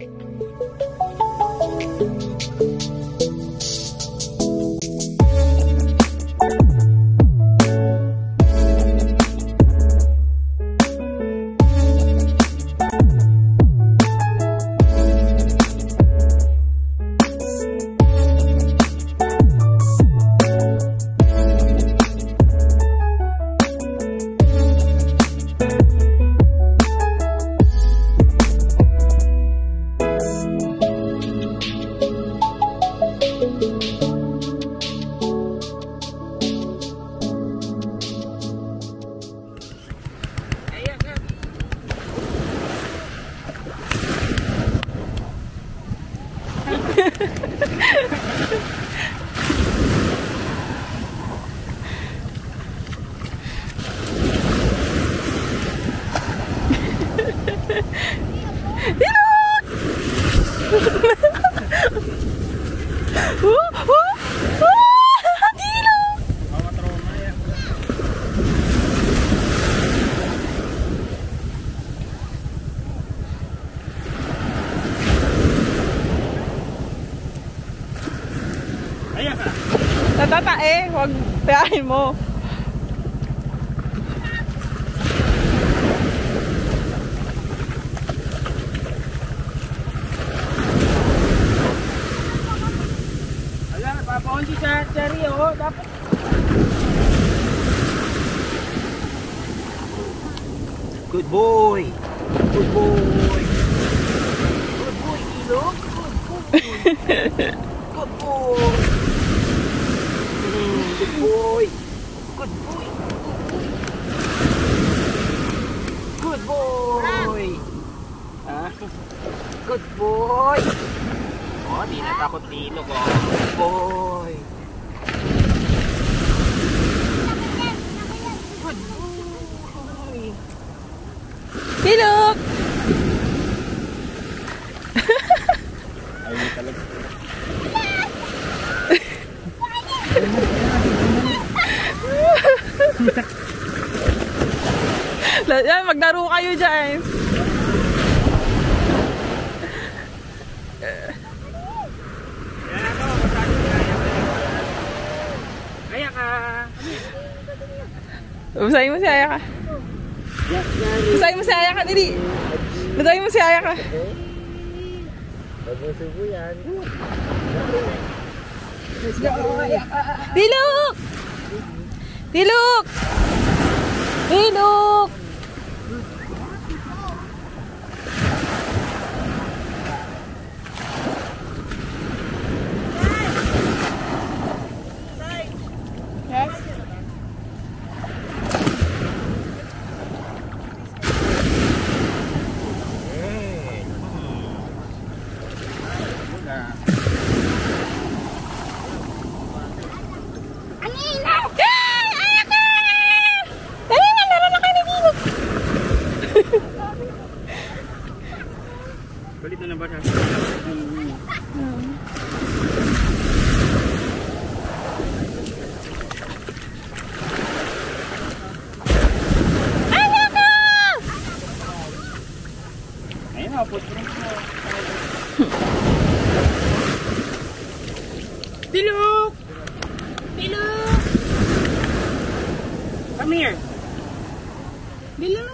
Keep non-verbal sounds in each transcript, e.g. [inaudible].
Oh, Natatae, huwag tiyahin mo. Ayan, papaon si Cherry, oh. Dapat. Good boy. Good boy. Good boy, Ilo. Good boy. [laughs] Good boy. Good boy. Ah, good boy. Oh, di natakot Lilo ko. Good boy. Good boy. Dilo! Ay, talaga. La- Yan, maglaro kayo dyan. Yan ako, masabi ko kaya ka. Kaya ka. Basahin mo si Aya ka. Basahin mo si Aya ka, dili. Basahin mo si Aya ka. Mabusubo yan. Dilok! Dilok! Dilok! No, pues Come here. Pilu!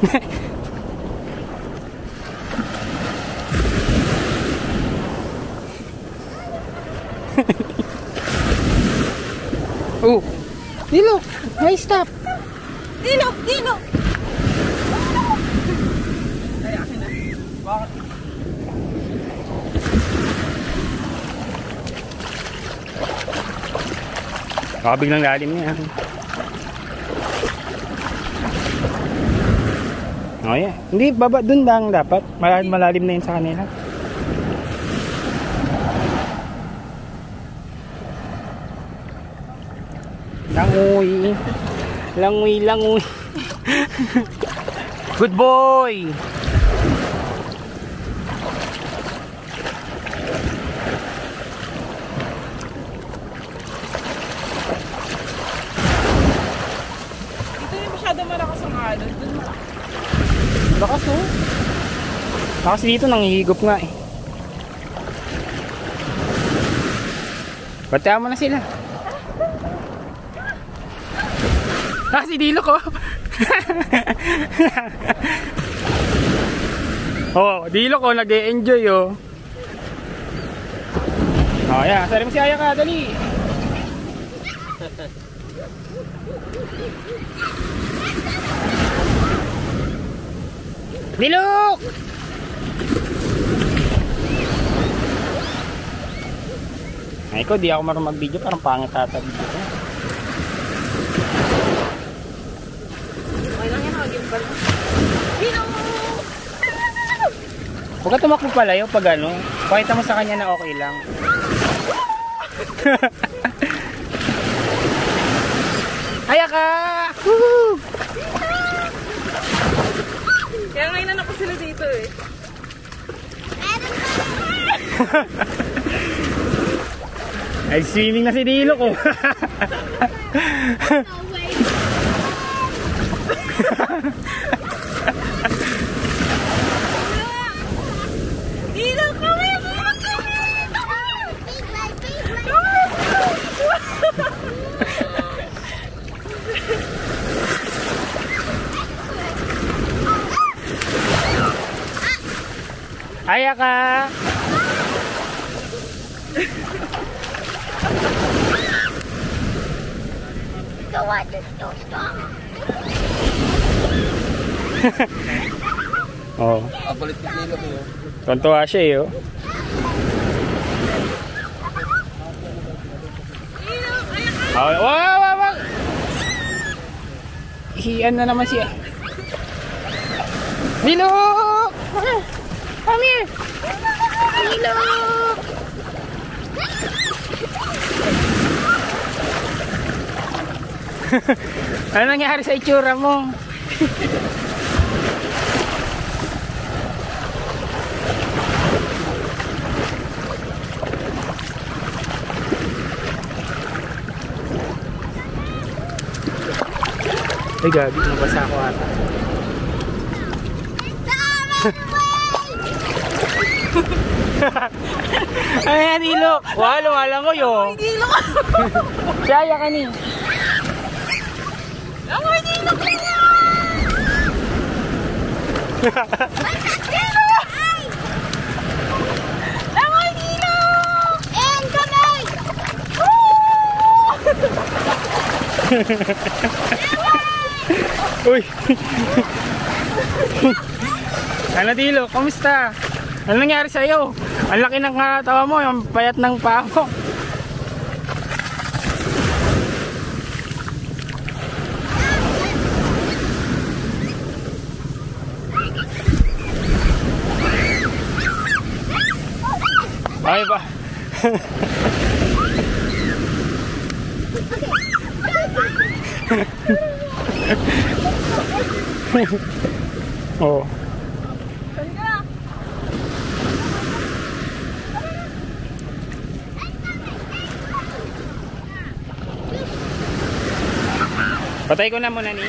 [laughs] oh. Dilo, why stop? Dilo, Dilo. Ay, akin na. Bakit? Kabig ng lalim niya. Oh, yeah. Hindi, baba dun lang dapat. Malalim, malalim na yun sa kanila. Langoy. Langoy, langoy. Good boy! Dito yung masyado malakas ang alon. Dun malakas. Lakas oh. Lakas dito, nangihigop nga eh. Bataan mo na sila. Ah, si Dilo ko. [laughs] oh, Dilo ko nag-e-enjoy oh. Oh, yeah. Sari mo si Aya ka, dali. Dilo! Ay ko, di ako marunong mag-video. Parang pangit ata video ko. Okay lang yan, huwag yung balo. Dino! Huwag ka tumakbo palayo pag ano. Pakita mo sa kanya na okay lang. [laughs] Aya ka! Woo! Kaya ngayon na ako sila dito eh. [laughs] Ay, swimming na si Dilo ko. Dino, come here! Come [laughs] Oh. Kapalit siya oh. Wow, wow, wow. Na naman siya. Come here! [laughs] Ano nangyari sa itsura mo? Ay, gabi. Nabasa ako ata. [laughs] Ay, Dilo! Wow, lumalang ko yun. Dino! Siya, ka ni. Ako, Dino! Ako, Dino! And kamay! [laughs] Uy! [laughs] ano Dilo? Kamusta? Ano nangyari sa'yo? Ang laki ng tawa mo, yung payat ng paa mo. Ay ba? [laughs] Oh. Patay ko na muna ni.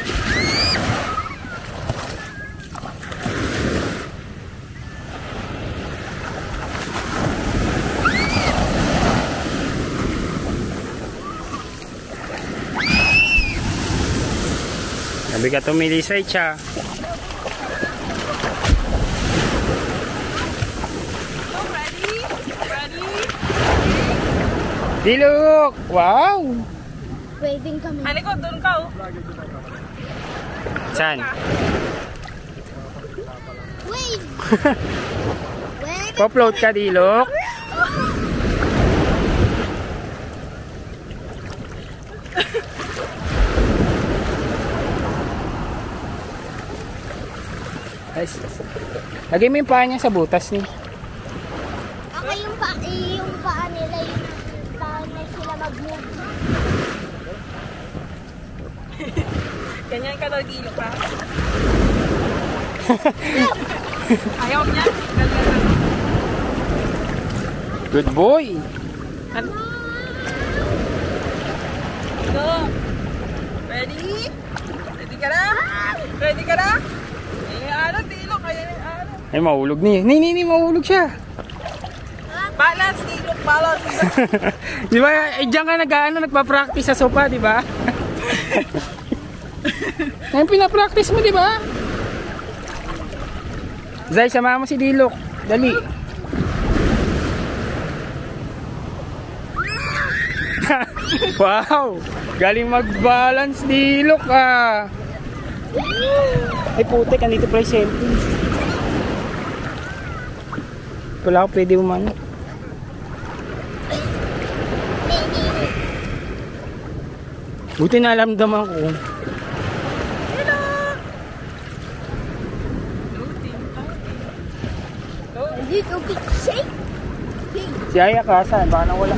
Sabi ka tumili sa itcha. Ready? Ready? Diluk! Wow! Waving kami. Halikot, doon ka oh. Saan? Wave! [laughs] Pa-float ka, Dilok. Ay, Lagay mo yung paa niya sa butas ni. Ako yung, pa, eh, yung paa nila, yung paa na sila mag-move. [laughs] Ganyan ka daw, dilo ka. [laughs] Ayaw niya. Good boy. Go. Ready? Ready ka na? Ready ka na? Eh, ano, dilo. Kaya, ano. Ay, mahulog ni. Ni, ni, ni, mahulog siya. Balance, dilo. Balance. [laughs] di ba, eh, diyan ka nag, ano, nagpa-practice sa sopa, di ba? [laughs] Ngayon pinapractice mo, di ba? Zay, sama mo si Dilok. Dali. [laughs] wow! Galing mag-balance, Dilok ah! Ay putek, andito pala yung cellphone. Wala ako pwede umano. Buti na alam naman ko. Dito, big shake. Si Aya ka, saan? Baka nawala.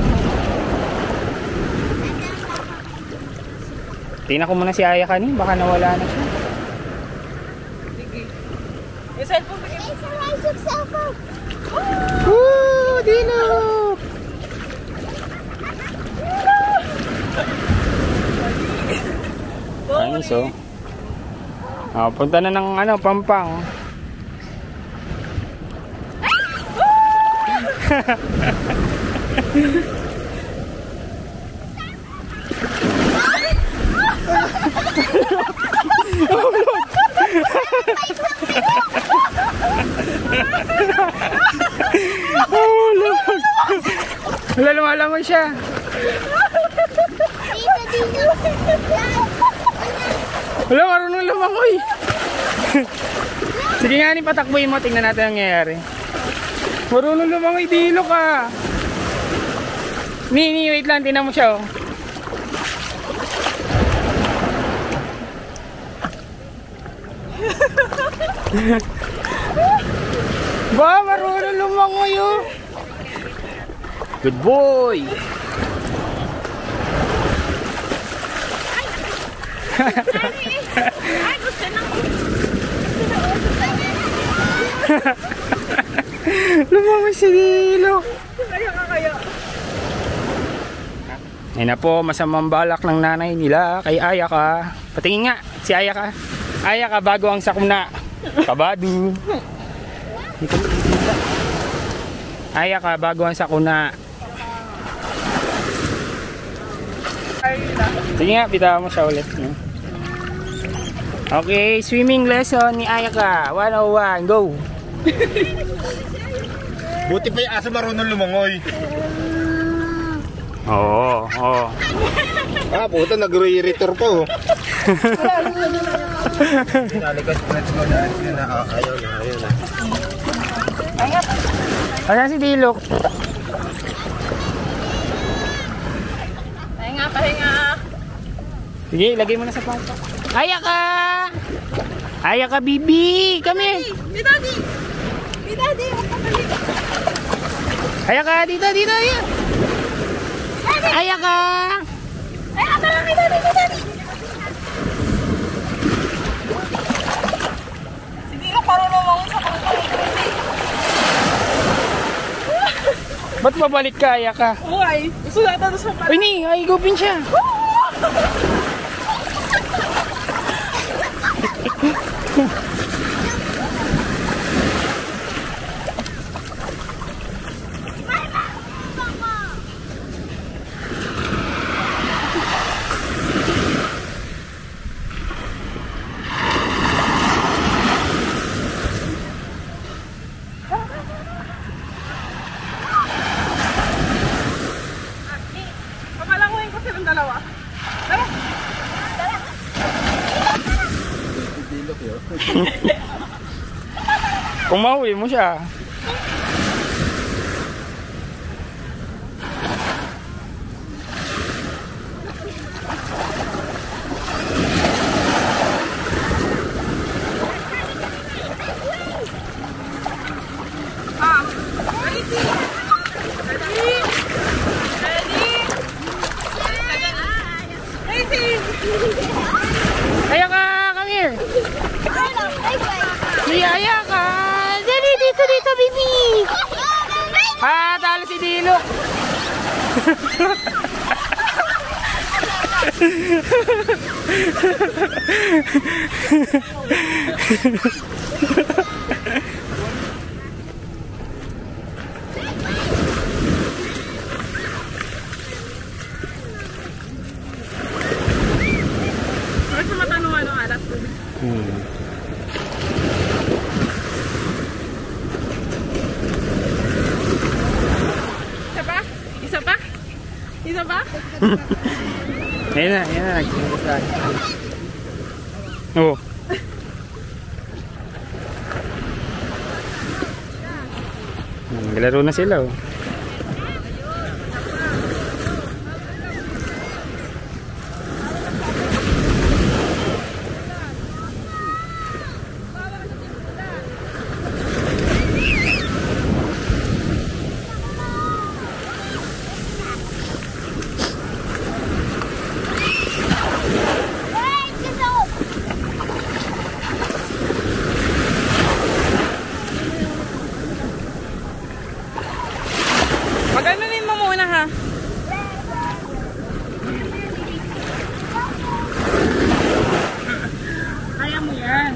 Tingnan ko muna si Aya kanin, baka nawala na siya. Sige. Yung cellphone, bigay mo. Cellphone. Woo! Dino! Ayos oh. Ah, punta na ng ano, Pampang. Oh, [laughs] siya. Dito, dito. Wala, marunong lumangoy. Sige nga, patakbuhin mo. Tingnan natin ang nangyayari. Marunong lumangoy, dilo ka. Ni, ni, wait lang. Tingnan mo siya, oh. [laughs] ba, marunong lumangoy, oh. Good boy. Lumangoy si Dilo. Ayun na po, masamang balak ng nanay nila kay Aya ka. Patingin nga, si Aya ka. Aya ka bago ang sakuna. Kabado. Aya ka bago ang sakuna. Ay, na. Sige nga, bitaw mo siya ulit. no? Okay, swimming lesson ni Aya ka. 101, go. [laughs] Buti pa yung aso marunong lumangoy. Oo, oo. Ah, puta, nag-re-retor pa oh. [laughs] Pa rin mo na. Asan si Dilok? Pahinga, pahinga. Sige, lagay mo na sa pangka. Aya ka! Aya ka, bibi! Kami! Di daddy. Di daddy. Ka. Aya ka, dito, dito, dito! Aya ka! Ay, ata lang kay daddy, kay daddy. Parunong ako sa. Ba't babalik ka, Aya ka? Uy, gusto nata doon sa pala. Uy, ni, ay, gupin siya. [laughs] Yeah. Mau ya. Ah, talo si Dilo. Isa pa? Isa pa? Isa pa? [laughs] Ayan na, ayan na. Oo. [laughs] Naglaro na sila oh. Mag-anonin mo muna ha. Kaya mo yan.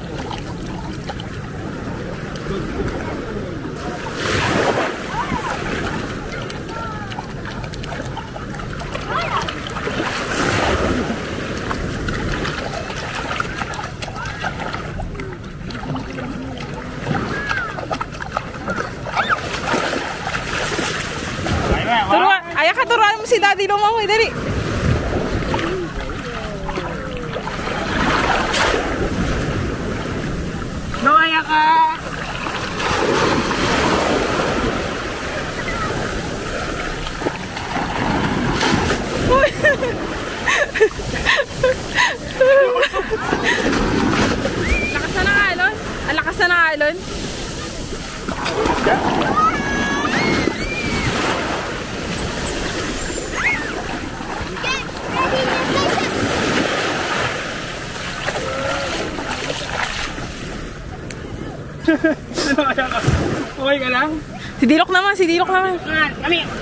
Turuan, ay ka turuan mo si Daddy lumangoy, dali. No, aya ka! Lakas na ng alon. Ang lakas na ng alon. Ano, aya ka? Okay ka lang? Si Dilok naman, si Dilok naman. Kami!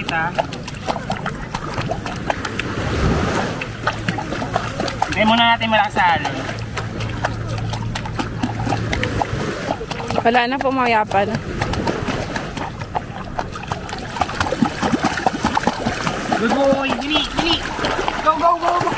Kita. Hintayin muna natin malakas sa alon. Wala na pumayapan. Good boy! Dili! Dili! Go, go, go, go!